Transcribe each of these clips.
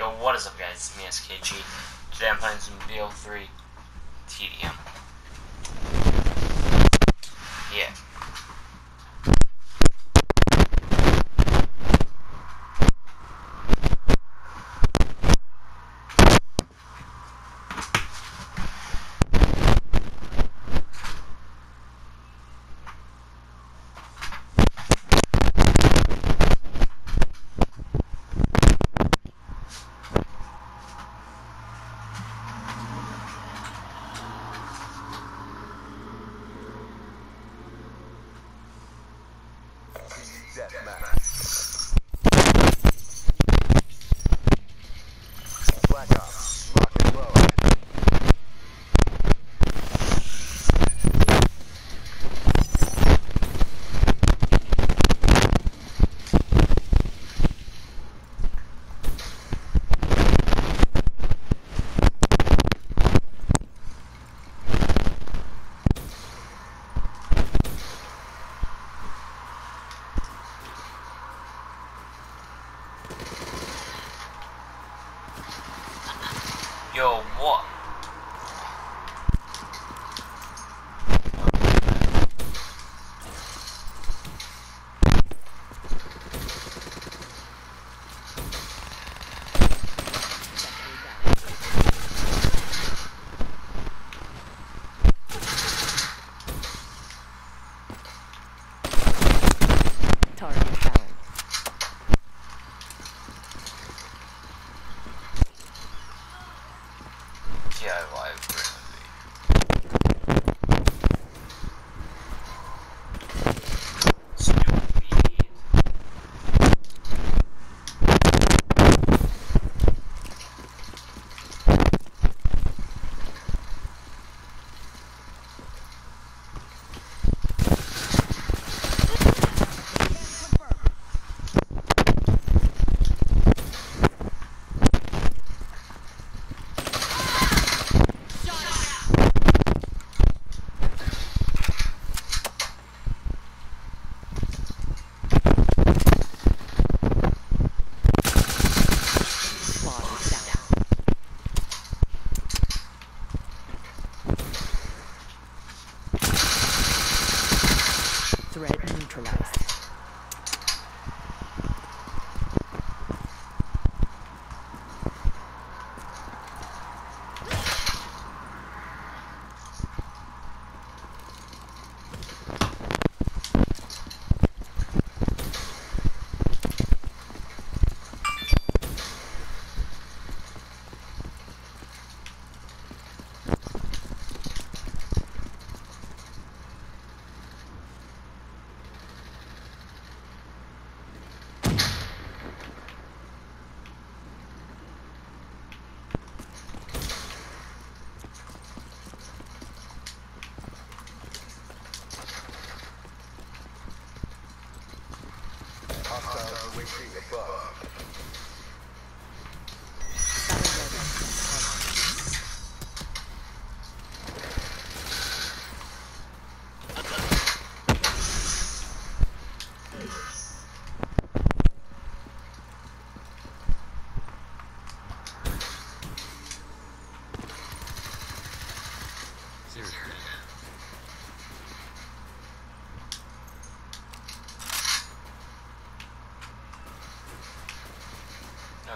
Yo, what is up guys, it's me SKG. Today I'm playing some BO3 TDM. Yeah. DIY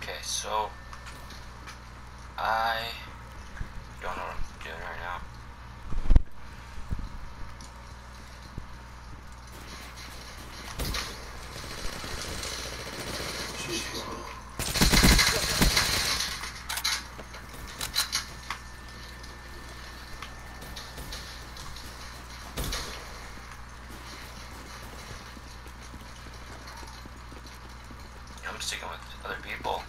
Okay, so I don't know what I'm doing right now. I'm sticking with other people.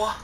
我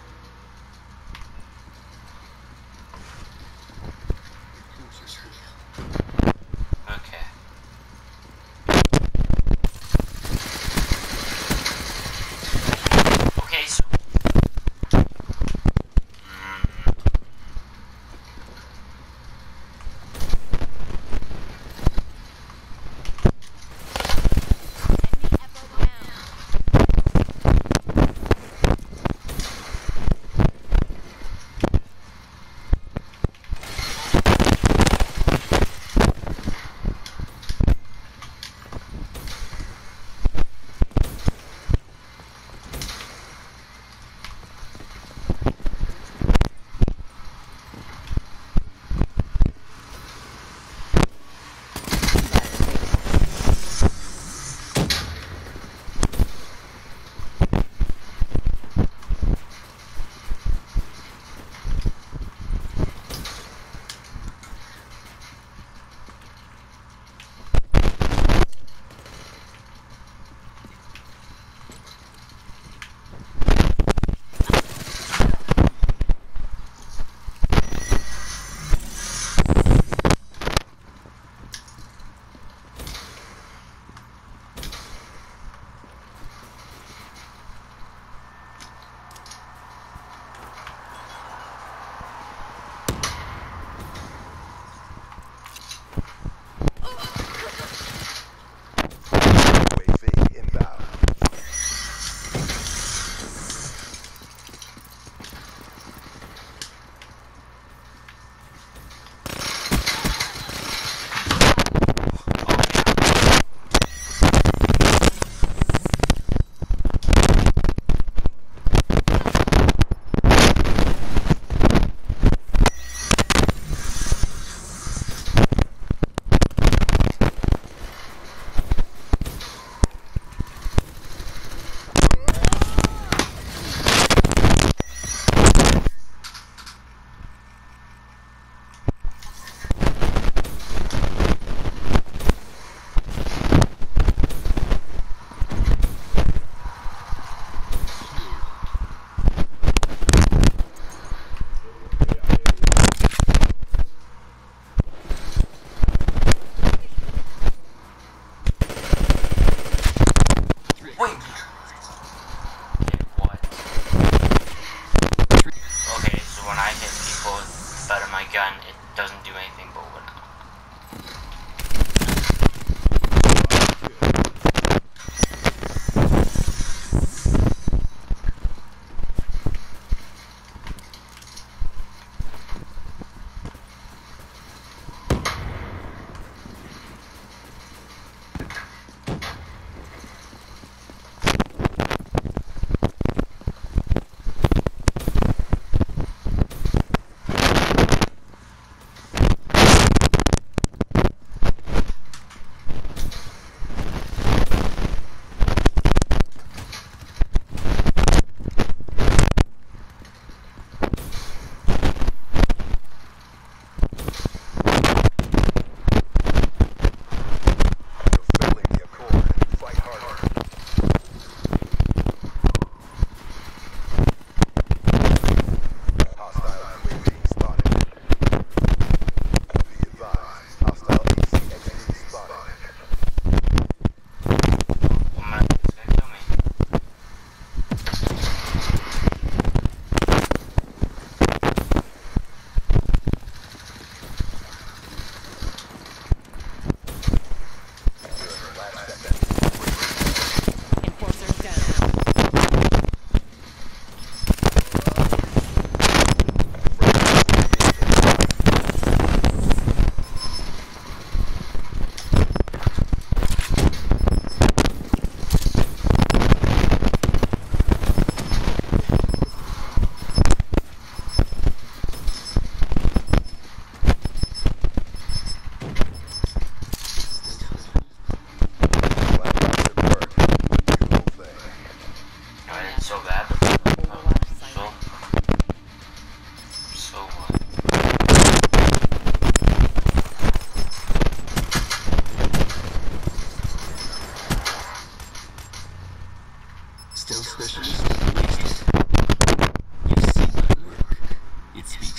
it's me.